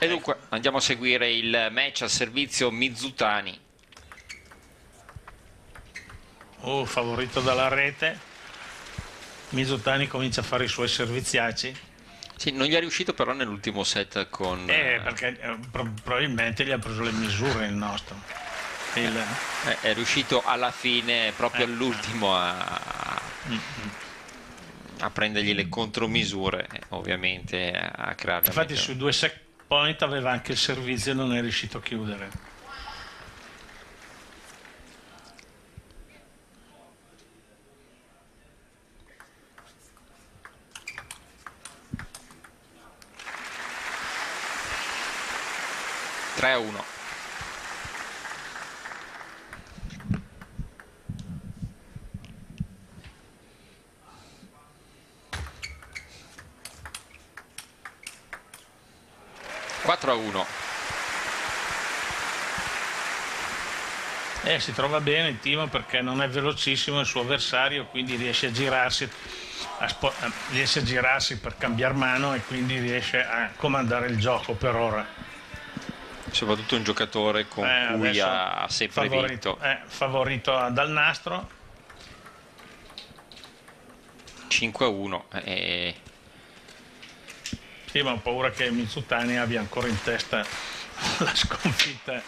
E dunque andiamo a seguire il match al servizio Mizutani. Oh, favorito dalla rete. Mizutani comincia a fare i suoi serviziaci. Sì, non gli è riuscito però nell'ultimo set con... Eh, perché eh, pro- probabilmente gli ha preso le misure il nostro. Il- eh, è riuscito alla fine, proprio Eh. all'ultimo, a, a prendergli le contromisure, eh, ovviamente a creare... Infatti sui due set Point aveva anche il servizio e non è riuscito a chiudere. Tre a uno. 4 a 1 eh, si trova bene il team perché non è velocissimo il suo avversario quindi riesce a girarsi a eh, riesce a girarsi per cambiare mano e quindi riesce a comandare il gioco per ora. Soprattutto un giocatore con eh, cui ha sempre favorito, vinto. eh, favorito dal nastro. 5 a 1 eh, sì, ma ho paura che Mitsutani abbia ancora in testa la sconfitta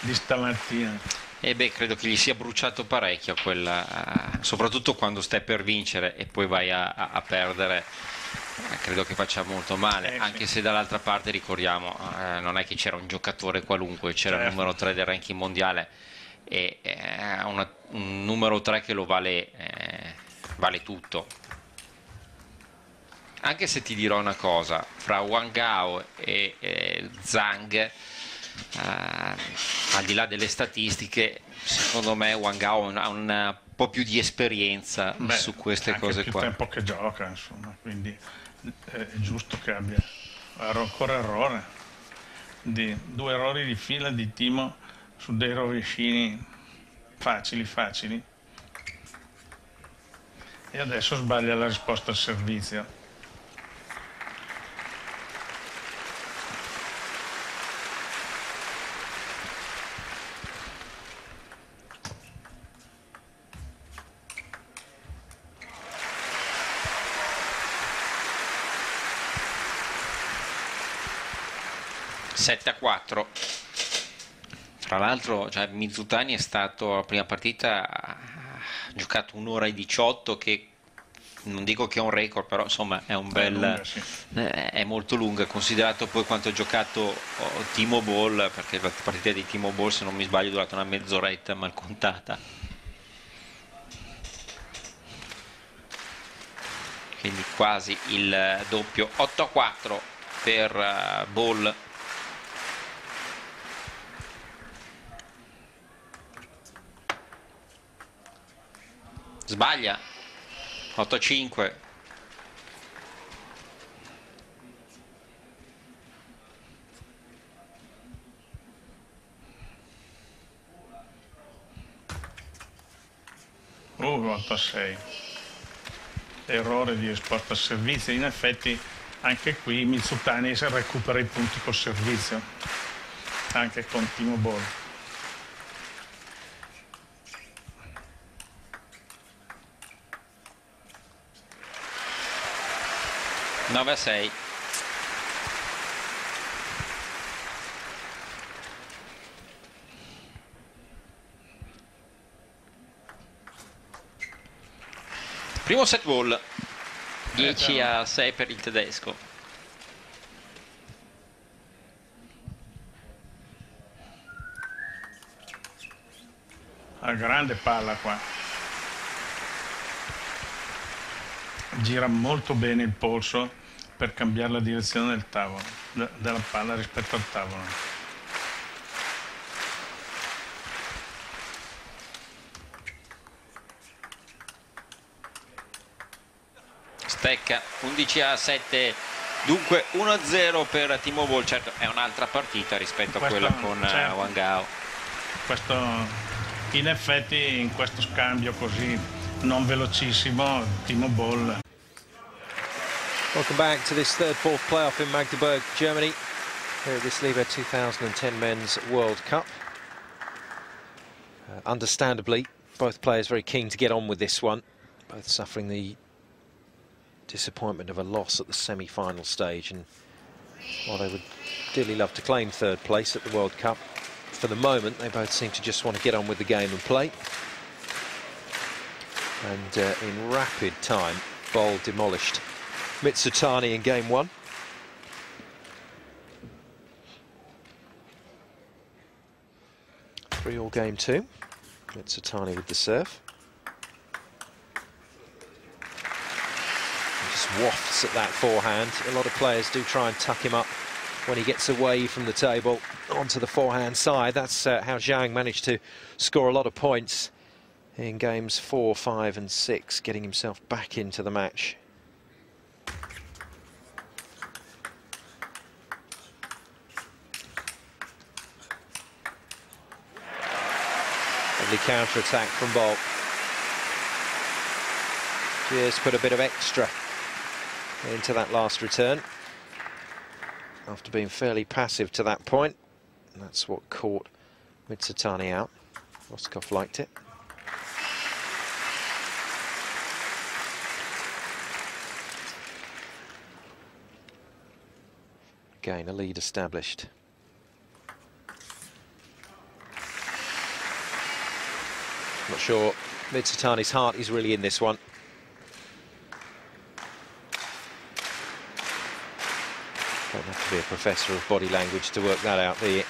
di stamattina. E beh, credo che gli sia bruciato parecchio quella, eh, soprattutto quando stai per vincere e poi vai a, a- perdere. eh, Credo che faccia molto male, Eh, sì. anche se dall'altra parte ricordiamo, eh, non è che c'era un giocatore qualunque, c'era il Certo. numero 3 del ranking mondiale e eh, una- un numero 3 che lo vale, eh, vale tutto. Anche se ti dirò una cosa, fra Wang Gao e eh, Zhang, eh, al di là delle statistiche, secondo me Wang Gao ha un po' più di esperienza Beh, su queste cose più qua. tempo che gioca, insomma, quindi eh, è giusto che abbia erro- ancora errore. Di, due errori di fila di Timo su dei rovescini facili, facili. E adesso sbaglia la risposta al servizio. Sette a 4. Tra l'altro, cioè, Mizutani è stato la prima partita, ha giocato un'ora e 18 che non dico che è un record, però insomma è un bel lunga, sì. eh, è molto lunga, considerato poi quanto ha giocato oh, Timo Ball, perché la partita di Timo Ball, se non mi sbaglio, è durata una mezz'oretta mal contata. Quindi quasi il doppio 8 a 4 per eh, Ball. Sbaglia. 8-5. Uh, 96 errore di risposta al servizio in effetti anche qui Mitsutani recupera i punti col servizio anche con Timo Boll 9 a 6. Primo set ball, 10 a 6 per il tedesco. Ha grande palla qua. Gira molto bene il polso per cambiare la direzione del tavolo, de- della palla rispetto al tavolo. stecca 11 a 7 dunque 1 a 0 per Timo Ball certo è un'altra partita rispetto a Questo- quella con eh, certo. Wang Gao Questo, in effetti in questo scambio così non velocissimo, Timo Boll Welcome back to this third fourth playoff in Magdeburg, Germany. here at this Liebherr 2010 Men's World Cup. Uh, understandably, both players very keen to get on with this one, both suffering the disappointment of a loss at the semi-final stage and while they would dearly love to claim third place at the World Cup, for the moment they both seem to just want to get on with the game and play. And uh, in rapid time, Boll demolished Mizutani in game one. Three all game two. Mizutani with the serve. Just wafts at that forehand. A lot of players do try and tuck him up when he gets away from the table onto the forehand side. That's uh, how Zhang managed to score a lot of points in games four, five and six, getting himself back into the match. Lovely counter-attack from Boll. Just put a bit of extra into that last return after being fairly passive to that point. That's what caught Mizutani out. Rosskopf liked it. Again, a lead established. Not sure Mizutani's heart is really in this one. Don't have to be a professor of body language to work that out, The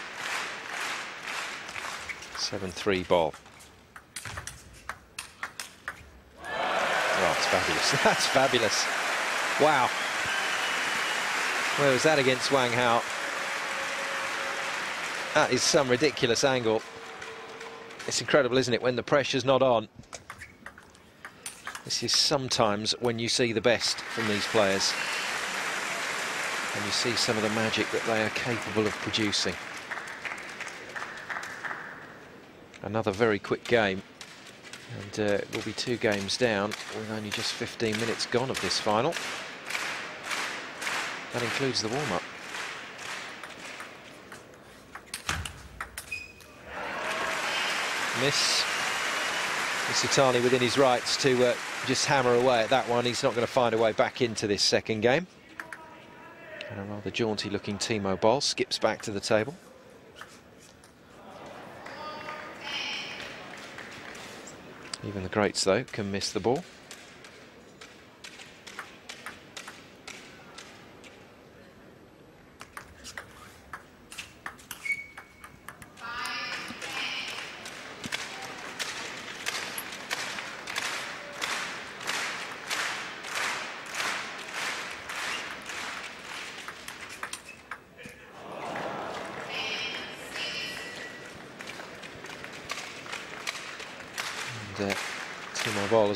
7-3 ball. Oh, fabulous. That's fabulous. Wow. Where was that against Wang Hao? That is some ridiculous angle. It's incredible, isn't it, when the pressure's not on. This is sometimes when you see the best from these players. And you see some of the magic that they are capable of producing. Another very quick game. And uh, we'll be two games down with only just 15 minutes gone of this final. That includes the warm-up. Miss. Mizutani within his rights to uh, just hammer away at that one. He's not going to find a way back into this second game. And a rather jaunty looking Timo Boll skips back to the table. Even the greats, though, can miss the ball.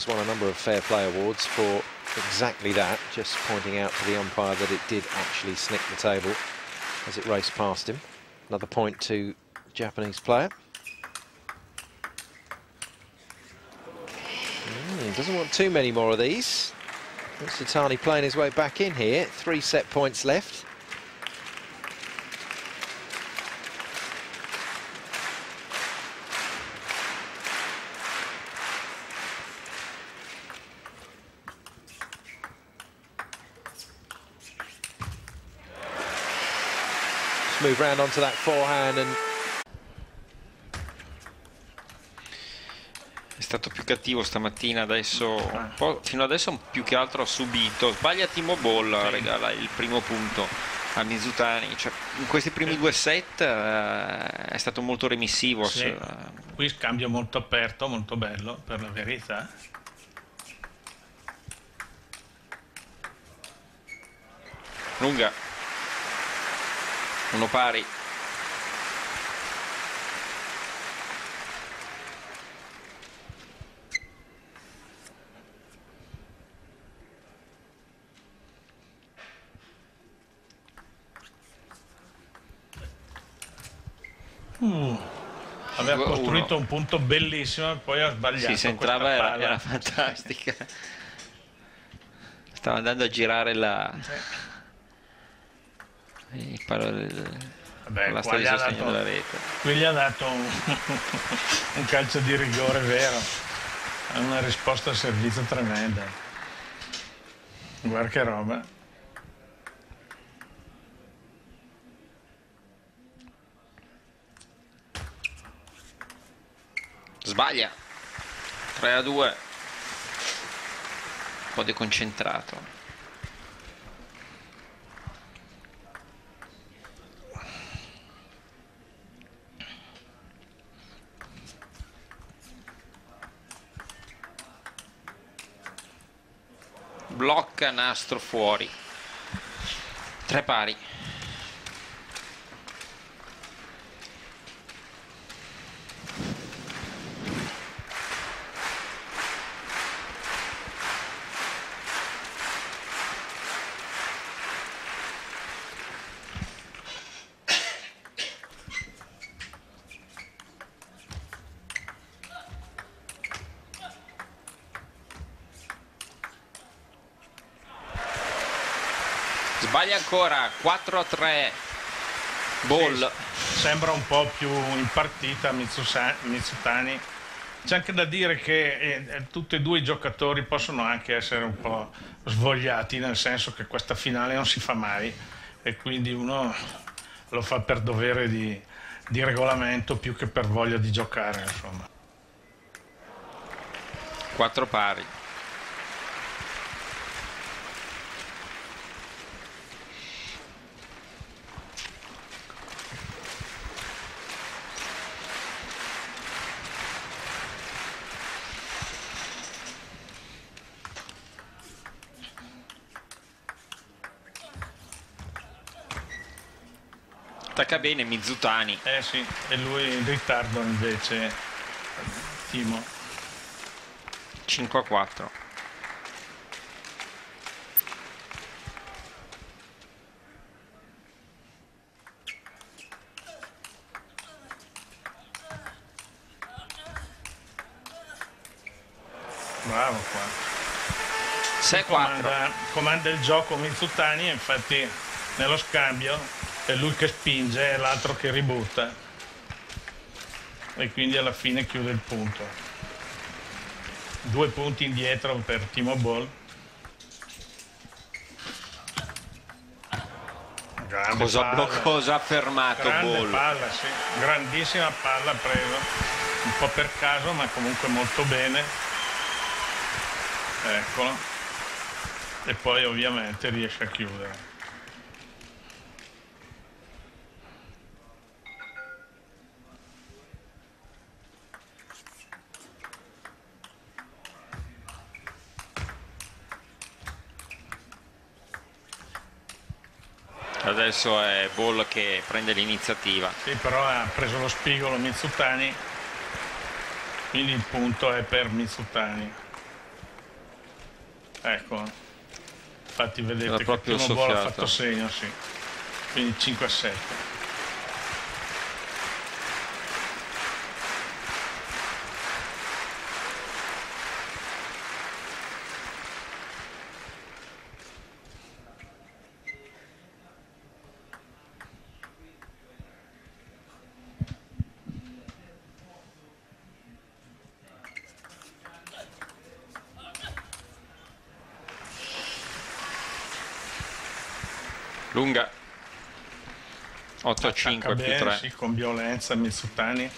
Has won a number of Fair Play Awards for exactly that, just pointing out to the umpire that it did actually snick the table as it raced past him. Another point to Japanese player. Mm, doesn't want too many more of these. Mizutani playing his way back in here. Three set points left. Move round onto that forehand and è stato più cattivo stamattina adesso fino adesso più che altro ha subito. Sbaglia Timo Boll sì. regala il primo punto a Mizutani. Cioè, in questi primi due set eh, è stato molto remissivo. Sì. qui scambio molto aperto molto bello per la verità. Lunga uno pari Uh, aveva costruito un punto bellissimo e poi ha sbagliato. Se entrava era, era, fantastica. Stava andando a girare la, Vabbè, la gli, ha dato, della rete. qui gli ha dato un, un calcio di rigore vero, è una risposta al servizio tremenda. Guarda che roba. Sbaglia. 3 a 2. Un po' deconcentrato. Blocca nastro fuori. Tre pari. Sbaglia ancora, 4 a 3. Ball. Sì, sembra un po' più in partita Mitsusa- Mitsutani. C'è anche da dire che eh, tutti e due i giocatori possono anche essere un po' svogliati, nel senso che questa finale non si fa mai e quindi uno lo fa per dovere di, di regolamento più che per voglia di giocare. Insomma. 4 pari. Attacca bene Mizutani. Eh sì, e lui in ritardo invece Timo. 5 a 4. Bravo qua. 6 a 4. Comanda, comanda il gioco Mizutani, infatti nello scambio è lui che spinge e l'altro che ributta. E quindi alla fine chiude il punto. Due punti indietro per Timo Ball. Grande Cosa, palla. cosa ha fermato Grande Ball? palla, sì. Grandissima palla presa. Un po' per caso, ma comunque molto bene. Eccolo. E poi ovviamente riesce a chiudere. Adesso è Ball che prende l'iniziativa. Sì, però ha preso lo spigolo Mitsutani. Quindi il punto è per Mitsutani. Ecco. Infatti Era vedete che proprio Timo Boll ha fatto segno, sì. Quindi 5 a 7. Lunga. 8 a 5 Attacca più bene, 3. sì, con violenza Mitsutani.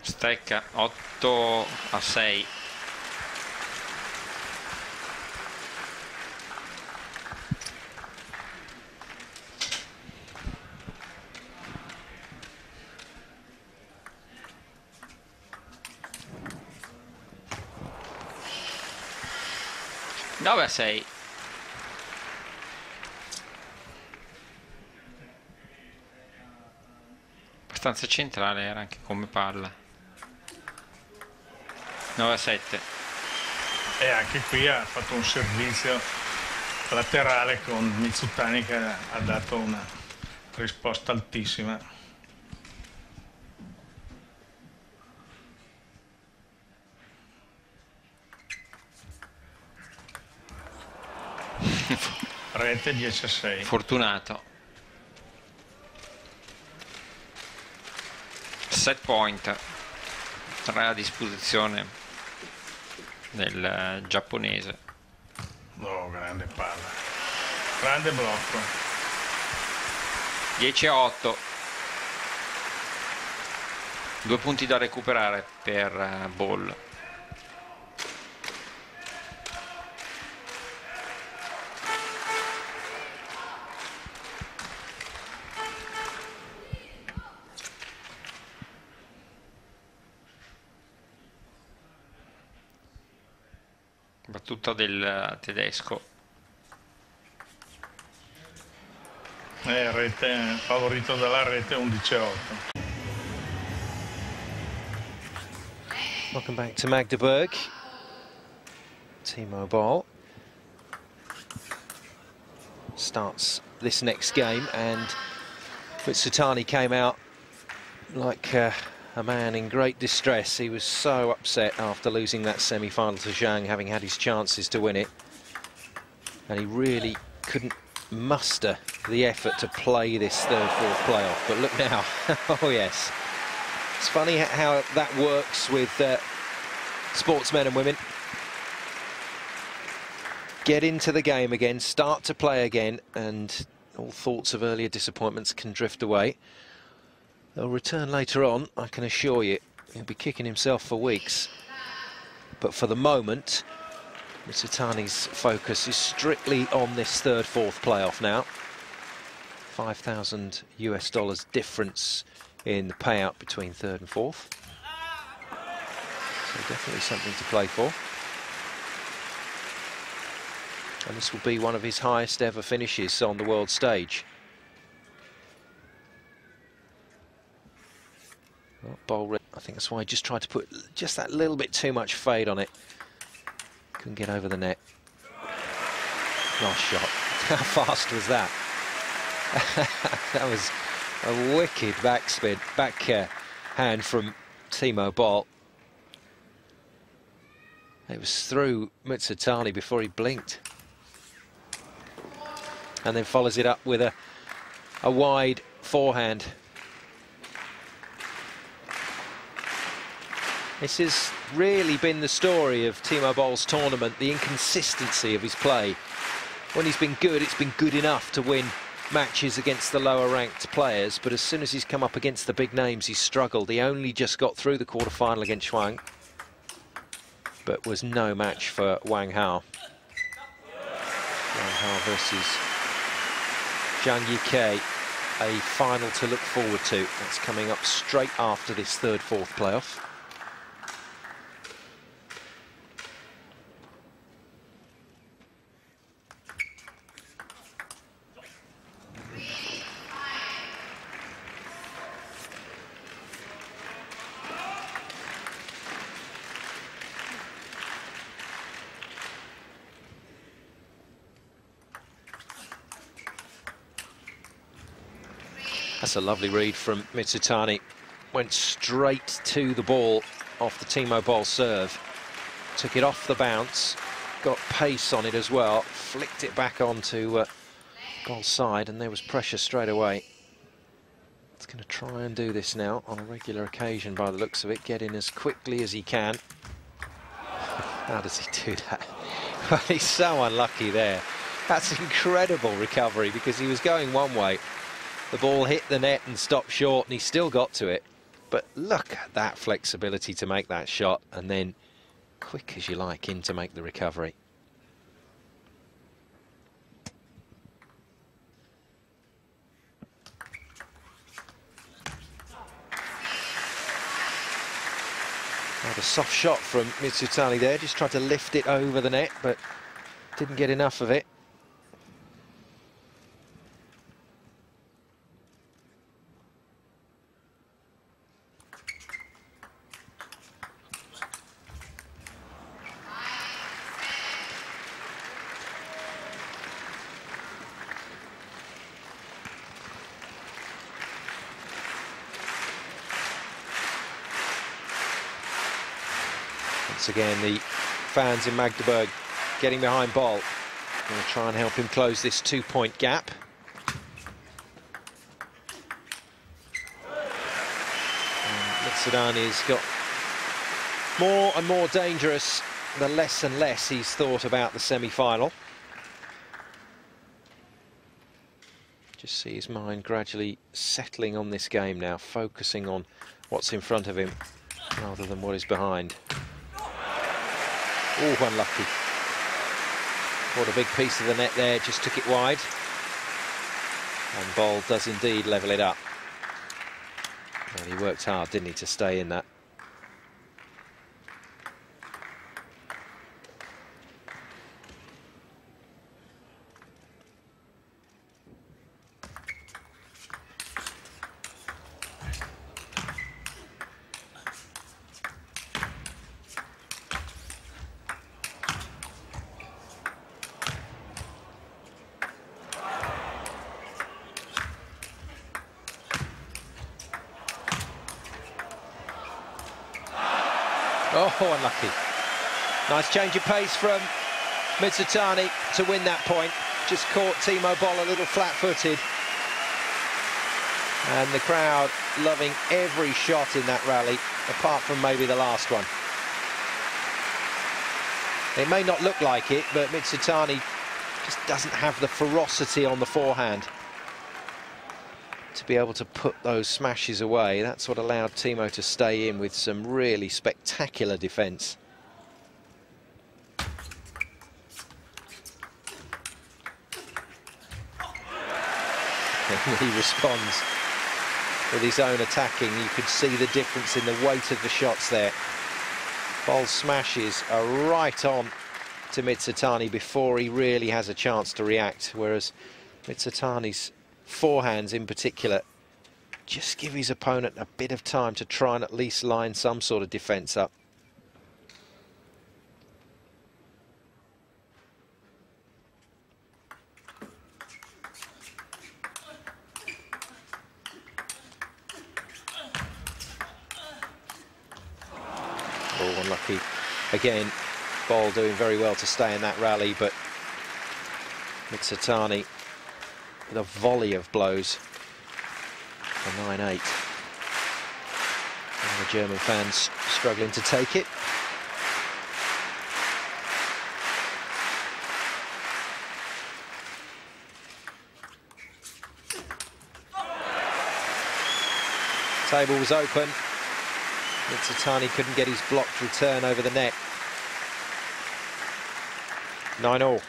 Stecca 8 a 6. Nove a 6. Abbastanza centrale era anche come palla. 9 a 7. E anche qui ha fatto un servizio laterale con Mitsutani che ha dato una risposta altissima. Rete 10 a 6. Fortunato. Set point. Tre a disposizione del eh, giapponese. Oh, grande palla. Grande blocco. 10 a 8. Due punti da recuperare per eh, Ball. Battuta del eh, tedesco. Eh, rete, favorito dalla rete 11 a 8. Welcome back to Magdeburg. T-Mobile starts this next game and Mitsutani came out like uh, a man in great distress. He was so upset after losing that semi-final to Zhang, having had his chances to win it. And he really couldn't muster the effort to play this third, fourth playoff. But look now, oh yes. It's funny how that works with uh, sportsmen and women. Get into the game again, start to play again, and all thoughts of earlier disappointments can drift away. He'll return later on, I can assure you. He'll be kicking himself for weeks. But for the moment, Mizutani's focus is strictly on this third, fourth playoff now. 5,000 US dollars difference in the payout between third and fourth. So definitely something to play for. And this will be one of his highest ever finishes on the world stage. Well, I think that's why I just tried to put just that little bit too much fade on it. Couldn't get over the net. Nice shot. How fast was that? that was a wicked backspin, back uh, hand from Timo Boll. It was through Mizutani before he blinked. And then follows it up with a, a wide forehand. This has really been the story of Timo Boll's tournament, the inconsistency of his play. When he's been good, it's been good enough to win matches against the lower ranked players, but as soon as he's come up against the big names, he's struggled. He only just got through the quarter-final against Huang, but was no match for Wang Hao. Wang Hao versus Zhang Jike, a final to look forward to. That's coming up straight after this third, fourth playoff. That's a lovely read from Mizutani. Went straight to the ball off the Timo Boll serve. Took it off the bounce, got pace on it as well, flicked it back onto uh, Boll's side, and there was pressure straight away. It's going to try and do this now on a regular occasion by the looks of it, get in as quickly as he can. How does he do that? Well, he's so unlucky there. That's incredible recovery because he was going one way the ball hit the net and stopped short, and he still got to it. But look at that flexibility to make that shot, and then quick as you like in to make the recovery. A soft shot from Mizutani there, just tried to lift it over the net, but didn't get enough of it. Again, the fans in Magdeburg getting behind Boll. We'll try and help him close this two-point gap. Mizutani's got more and more dangerous the less and less he's thought about the semi-final. Just see his mind gradually settling on this game now, focusing on what's in front of him rather than what is behind. Oh, unlucky. What a big piece of the net there, just took it wide. And Boll does indeed level it up. Well, he worked hard, didn't he, to stay in that. Oh, unlucky. Pace from Mizutani to win that point. Just caught Timo Boll a little flat-footed. And the crowd loving every shot in that rally, apart from maybe the last one. It may not look like it, but Mizutani just doesn't have the ferocity on the forehand to be able to put those smashes away. That's what allowed Timo to stay in with some really spectacular defence. he responds with his own attacking. You could see the difference in the weight of the shots there. Boll's smashes are right on to Mizutani before he really has a chance to react, whereas Mizutani's forehands in particular just give his opponent a bit of time to try and at least line some sort of defence up. Oh, unlucky. Again, Boll doing very well to stay in that rally, but Mizutani with a volley of blows for 9-8. And the German fans struggling to take it. Table was open. Mizutani couldn't get his blocked return over the net. 9 all.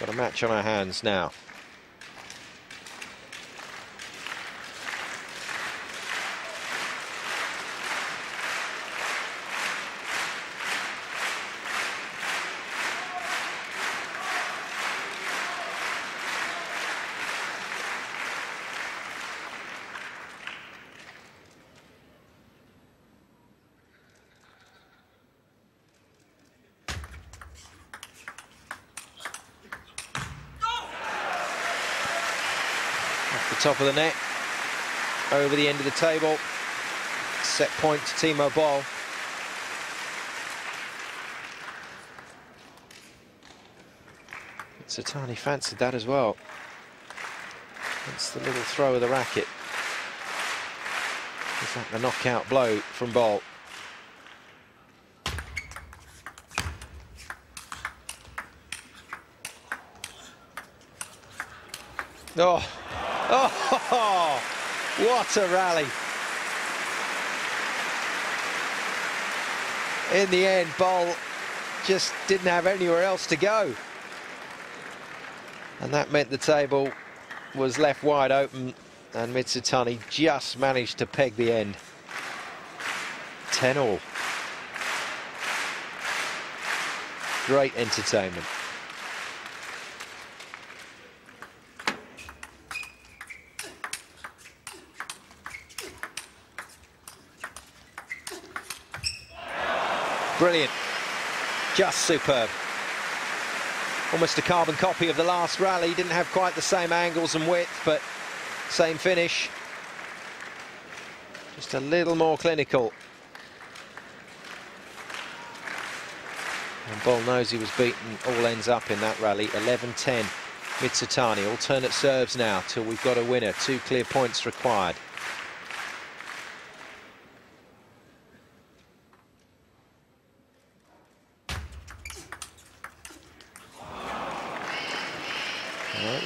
Got a match on our hands now. Top of the net, over the end of the table. Set point to Timo Boll. Satani fancied that as well. That's the little throw of the racket. Is that the knockout blow from Boll? Oh, Oh, what a rally. In the end, Boll just didn't have anywhere else to go. And that meant the table was left wide open and Mizutani just managed to peg the end. 10 all. Great entertainment. Brilliant. Just superb. Almost a carbon copy of the last rally. Didn't have quite the same angles and width, but same finish. Just a little more clinical. And Boll knows he was beaten all ends up in that rally. 11-10. Mizutani, alternate serves now till we've got a winner. Two clear points required.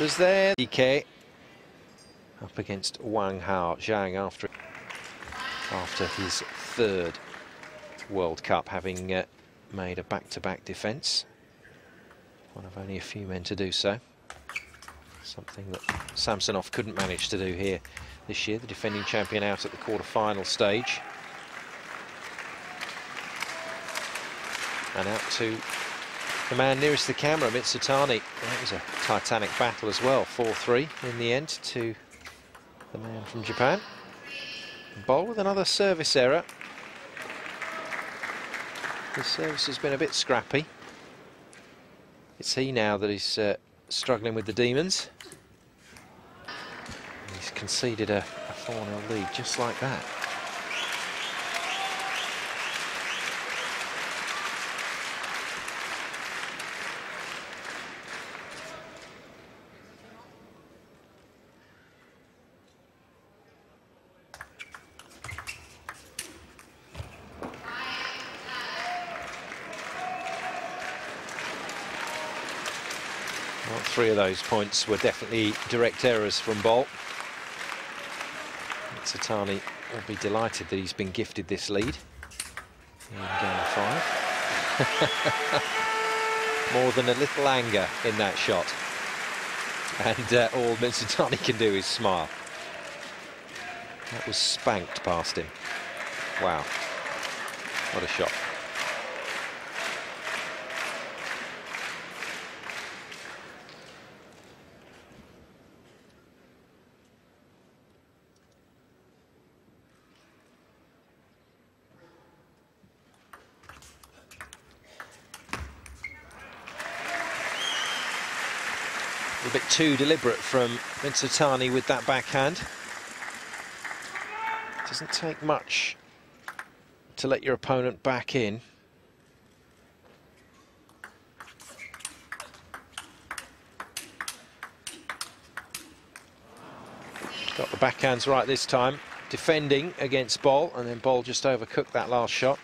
Was there. DK up against Wang Hao Zhang after after his third World Cup, having uh, made a back-to-back -back defence. One of only a few men to do so. Something that Samsonov couldn't manage to do here this year, the defending champion out at the quarter-final stage. And out to the man nearest the camera, Mizutani. That was a titanic battle as well, 4-3 in the end to the man from Japan. Boll with another service error. His service has been a bit scrappy. It's he now that is uh, struggling with the demons. He's conceded a, a 4-0 lead just like that. Three of those points were definitely direct errors from Boll. Satani will be delighted that he's been gifted this lead in game five. More than a little anger in that shot. And uh, all Mizutani can do is smile. That was spanked past him. Wow. What a shot. Too deliberate from Mizutani with that backhand. It doesn't take much to let your opponent back in. Got the backhands right this time, defending against Boll, and then Boll just overcooked that last shot.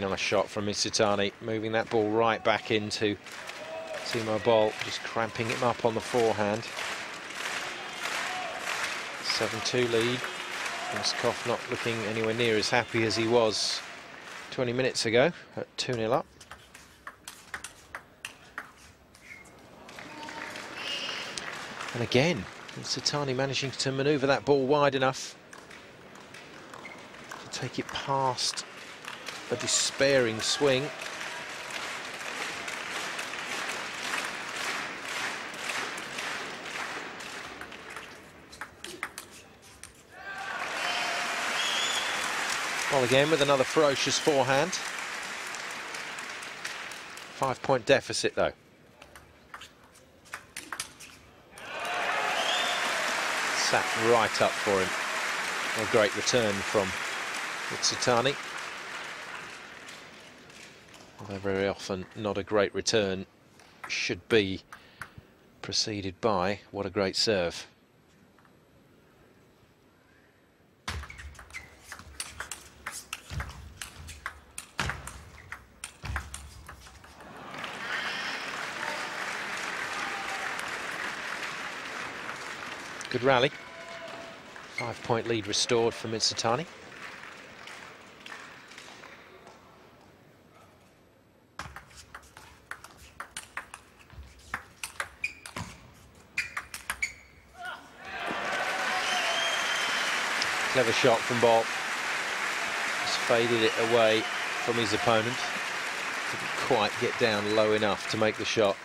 Nice shot from Mizutani, moving that ball right back into Timo Boll, just cramping him up on the forehand. 7-2 lead. Rosskopf not looking anywhere near as happy as he was 20 minutes ago at 2-0 up. And again, Satani managing to manoeuvre that ball wide enough to take it past a despairing swing. Well, again with another ferocious forehand. Five point deficit though. Sat right up for him. A great return from Mizutani very often not a great return should be preceded by what a great serve. Good rally. Five point lead restored for Mizutani. Clever shot from Boll. Just faded it away from his opponent. Didn't quite get down low enough to make the shot.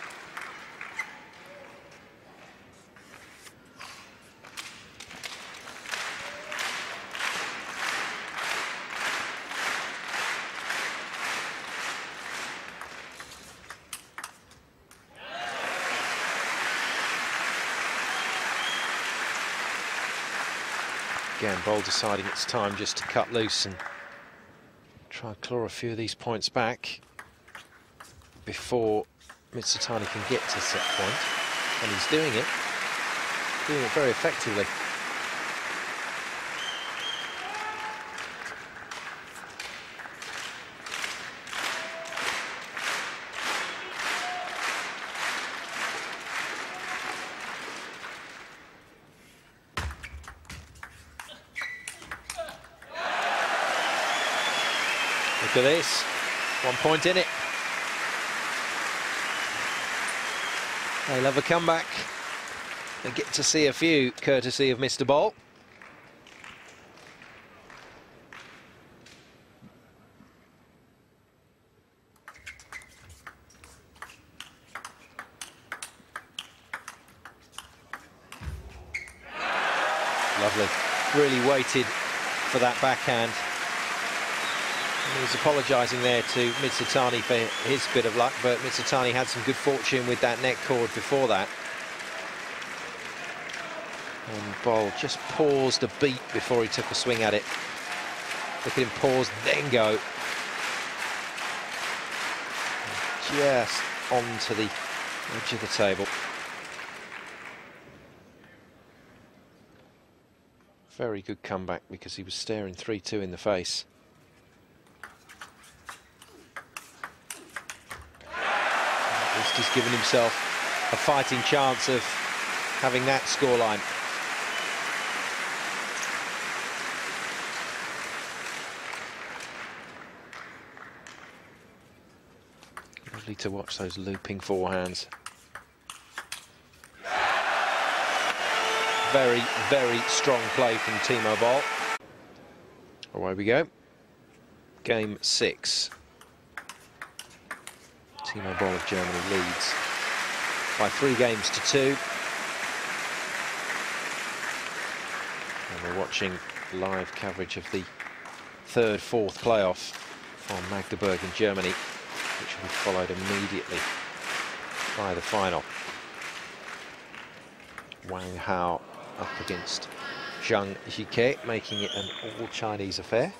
Boll deciding it's time just to cut loose and try and claw a few of these points back before Mizutani can get to set point. And he's doing it, doing it very effectively. Look at this. One point in it. They love a comeback. They get to see a few, courtesy of Mr. Boll. Lovely. Really waited for that backhand. He was apologising there to Mizutani for his bit of luck, but Mizutani had some good fortune with that net cord before that. And Boll just paused a beat before he took a swing at it. Look at him pause, then go. Just onto the edge of the table. Very good comeback because he was staring 3-2 in the face. He's given himself a fighting chance of having that scoreline. Lovely to watch those looping forehands. Very, very strong play from Timo Boll. Away we go. Game six. Timo Boll of Germany leads by three games to two. And we're watching live coverage of the third, fourth playoff from Magdeburg in Germany, which will be followed immediately by the final. Wang Hao up against Zhang Jike, making it an all-Chinese affair.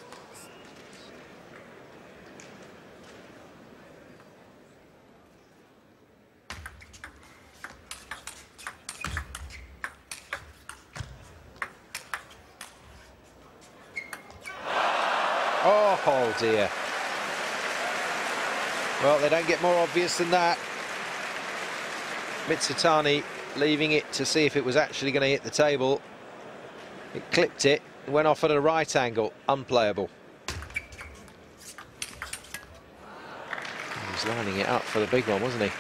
Oh dear. Well, they don't get more obvious than that. Mizutani leaving it to see if it was actually going to hit the table. It clipped it, went off at a right angle, unplayable. He was lining it up for the big one, wasn't he?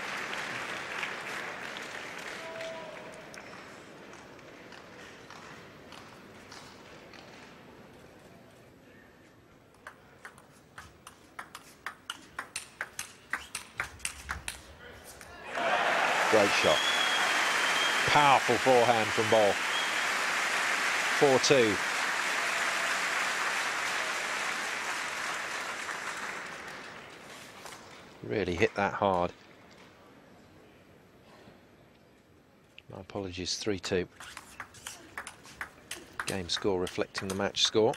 Great shot. Powerful forehand from Boll. 4-2. Really hit that hard. My apologies, 3-2. Game score reflecting the match score.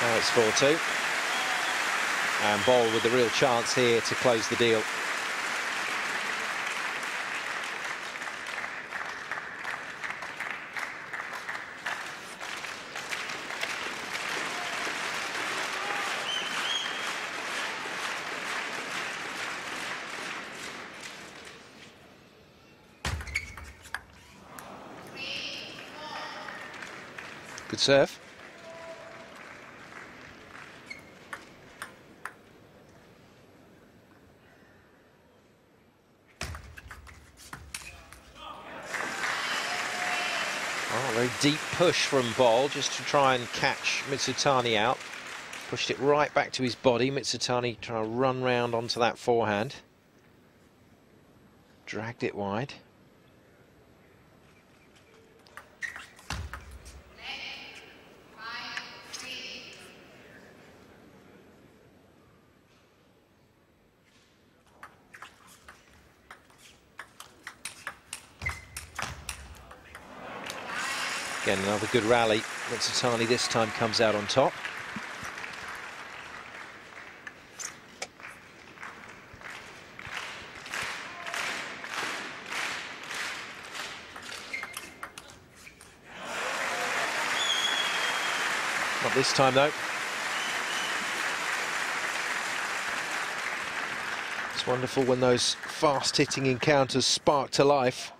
Now it's 4-2. And Boll with the real chance here to close the deal. Good serve. Deep push from Boll just to try and catch Mizutani out. Pushed it right back to his body. Mizutani trying to run round onto that forehand. Dragged it wide. Again, another good rally. Mizutani this time comes out on top. Not this time, though. It's wonderful when those fast-hitting encounters spark to life.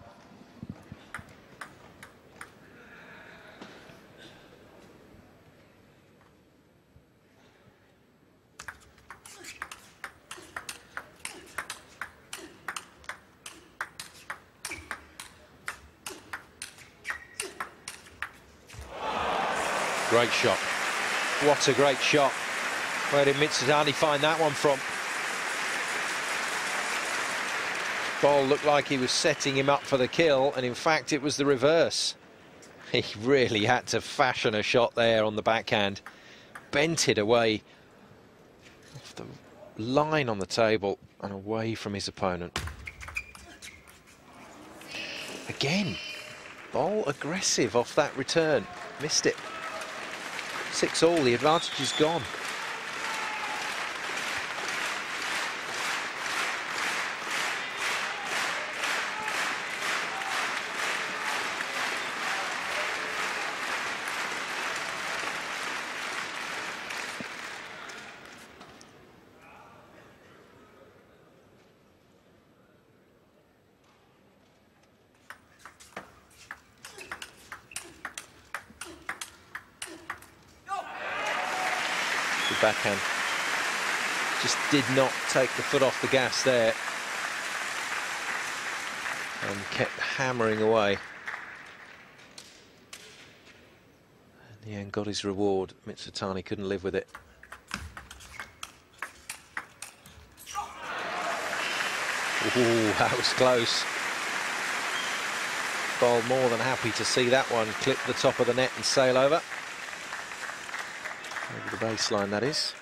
Great shot. What a great shot. Where did Mizutani find that one from? Boll looked like he was setting him up for the kill, and in fact it was the reverse. He really had to fashion a shot there on the backhand. Bent it away off the line on the table and away from his opponent. Again, Boll aggressive off that return. Missed it. Six all, the advantage is gone. backhand. Just did not take the foot off the gas there. And kept hammering away. In the end got his reward. Mizutani couldn't live with it. Ooh, that was close. Boll more than happy to see that one clip the top of the net and sail over. Over the baseline, that is.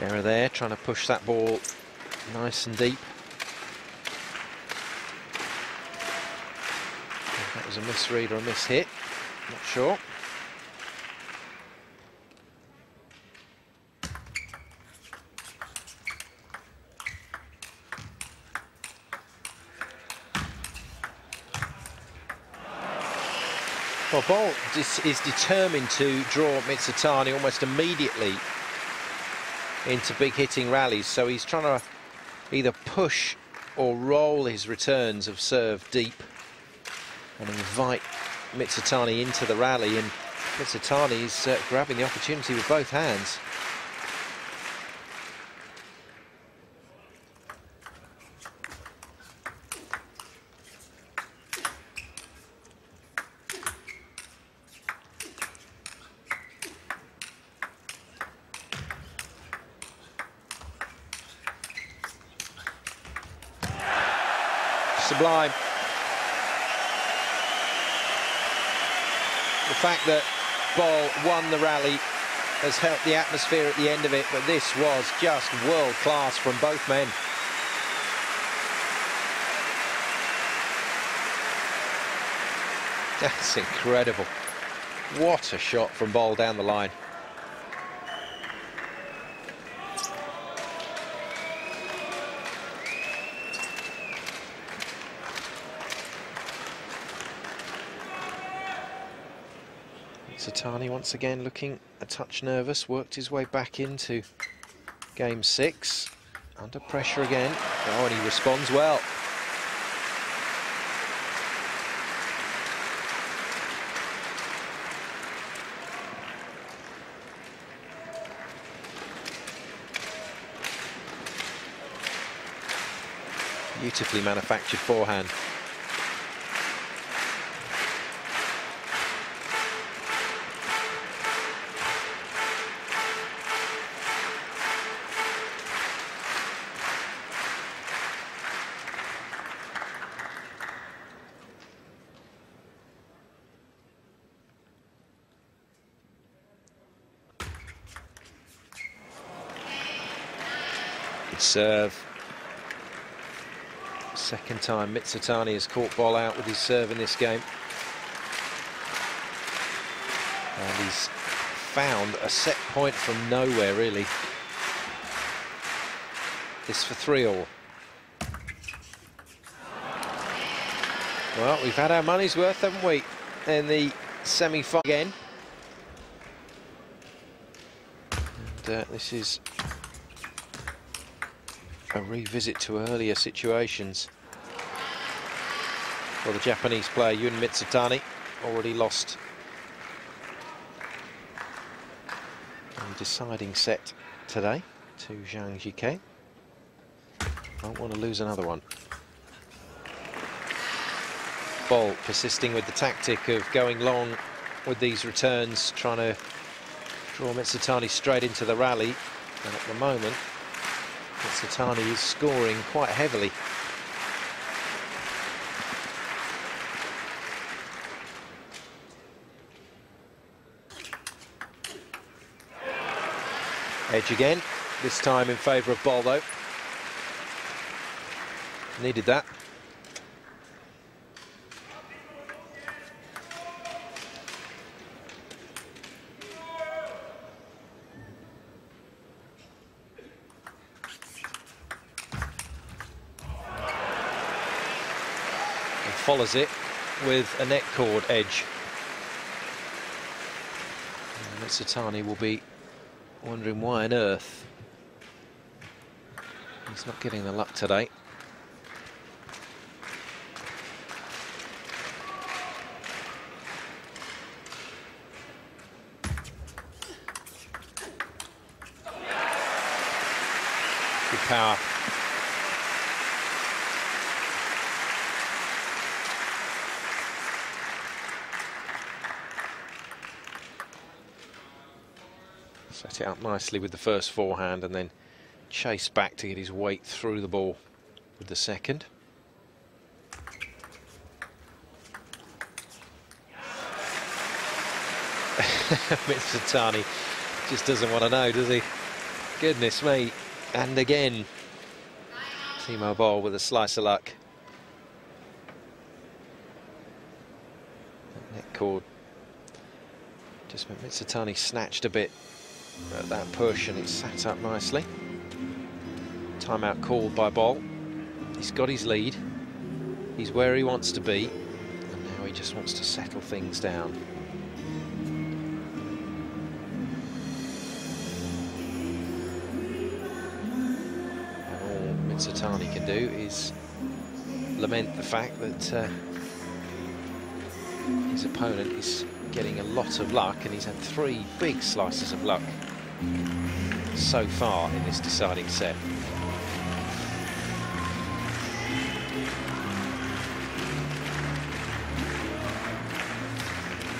Error there, trying to push that ball nice and deep. That was a misread or a mishit, not sure. Well, Boll is determined to draw Mizutani almost immediately into big hitting rallies, so he's trying to either push or roll his returns of serve deep and invite Mizutani into the rally, and Mizutani is uh, grabbing the opportunity with both hands. The fact that Boll won the rally has helped the atmosphere at the end of it, but this was just world class from both men. That's incredible. What a shot from Boll down the line. Satani once again looking a touch nervous, worked his way back into game six. Under pressure again. Oh, and he responds well. Beautifully manufactured forehand. Good serve. Second time Mizutani has caught Boll out with his serve in this game. And he's found a set point from nowhere, really. This for three all. Well, we've had our money's worth, haven't we, in the semi-final again. And uh, this is a revisit to earlier situations. Well, the Japanese player Yun Mizutani already lost a deciding set today to Zhang Jike. Don't want to lose another one. Boll persisting with the tactic of going long with these returns, trying to draw Mizutani straight into the rally. And at the moment, Mizutani is scoring quite heavily. Edge again, this time in favour of Boll though. Needed that. follows it with a net cord edge. Mizutani will be wondering why on earth he's not getting the luck today. Good power Set it up nicely with the first forehand and then chase back to get his weight through the ball with the second. Mizutani just doesn't want to know, does he? Goodness me. And again, Timo Boll with a slice of luck. That Net cord. Just meant Mizutani snatched a bit at that push and it sat up nicely. Timeout called by Boll. He's got his lead. He's where he wants to be. And now he just wants to settle things down. And all Mizutani can do is lament the fact that uh, his opponent is getting a lot of luck and he's had three big slices of luck so far in this deciding set.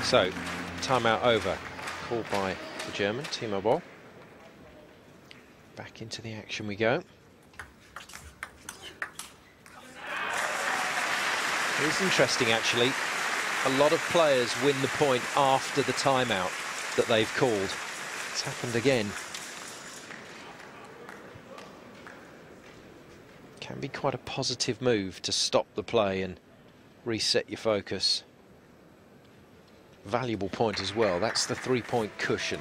So, timeout over, called by the German, Timo Boll. Back into the action we go. It's interesting actually, a lot of players win the point after the timeout that they've called. It's happened again. Can be quite a positive move to stop the play and reset your focus. Valuable point as well. That's the three-point cushion.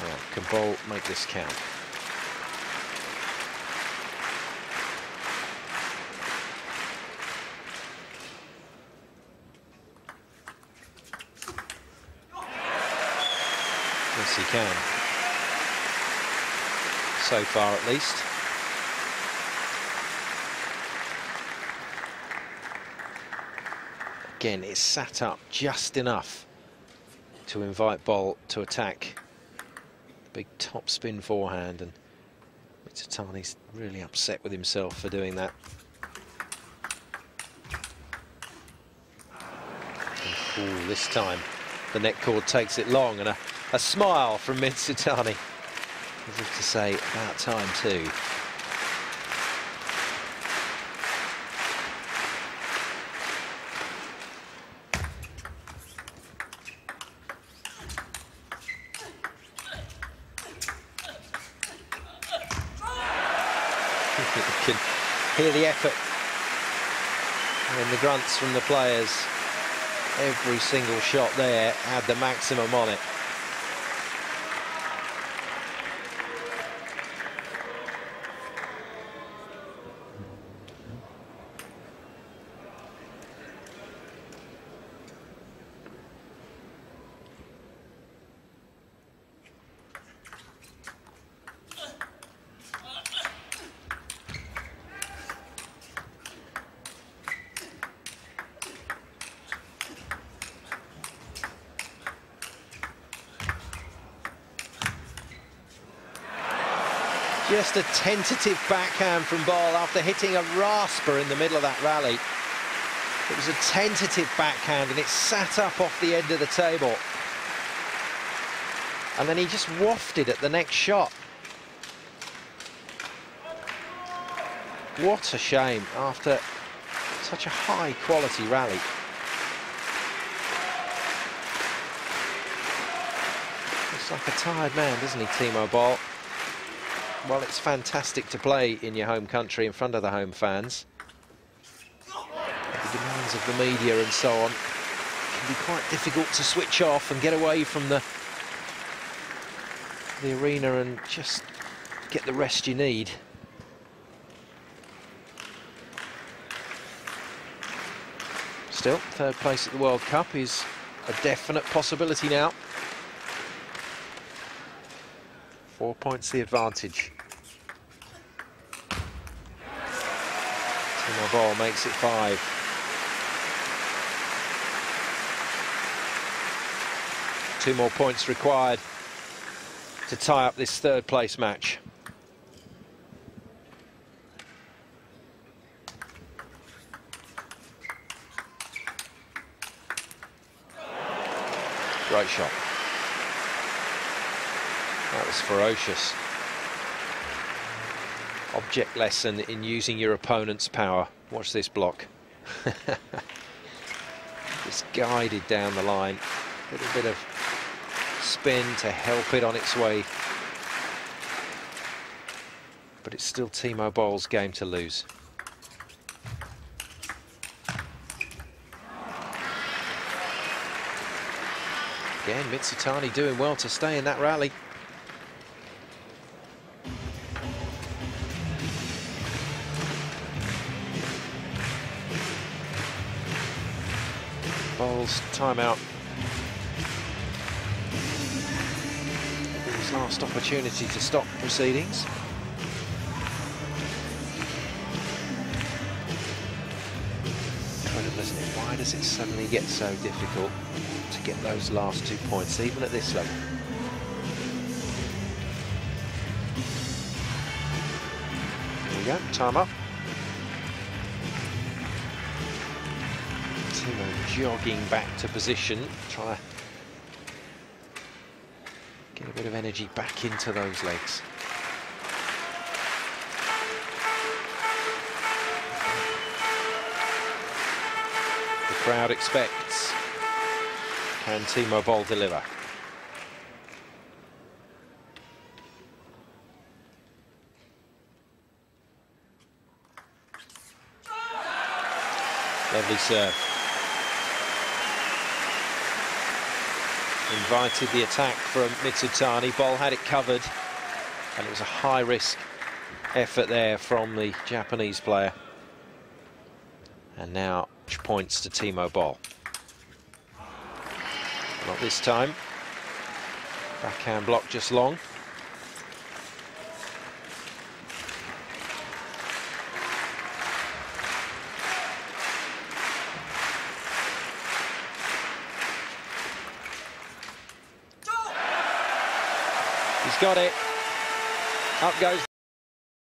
Now, can Boll make this count? Yes, he can. So far, at least. Again, it's sat up just enough to invite Boll to attack. Big top spin forehand, and Mizutani's really upset with himself for doing that. Ooh, this time the net cord takes it long and a a smile from Mizutani. As if to say, about time too. hear the effort and the grunts from the players. Every single shot there had the maximum on it. Just a tentative backhand from Boll after hitting a rasper in the middle of that rally. It was a tentative backhand and it sat up off the end of the table. And then he just wafted at the next shot. What a shame after such a high quality rally. Looks like a tired man, doesn't he, Timo Boll? Well, it's fantastic to play in your home country in front of the home fans. The demands of the media and so on can be quite difficult to switch off and get away from the the arena and just get the rest you need. Still, third place at the World Cup is a definite possibility now. Four points the advantage. Boll makes it five. Two more points required to tie up this third place match. Great shot. That was ferocious object lesson in using your opponent's power. Watch this block. Just guided down the line. A little bit of spin to help it on its way. But it's still Timo Boll's game to lose. Again, Mizutani doing well to stay in that rally. Timeout. His last opportunity to stop proceedings. Why does it suddenly get so difficult to get those last two points, even at this level? There we go, time up. Jogging back to position, trying to get a bit of energy back into those legs. The crowd expects, can Timo Boll deliver? Lovely serve. Invited the attack from Mizutani. Boll had it covered, and it was a high-risk effort there from the Japanese player. And now points to Timo Boll. Not this time. Backhand block just long. Got it. Up goes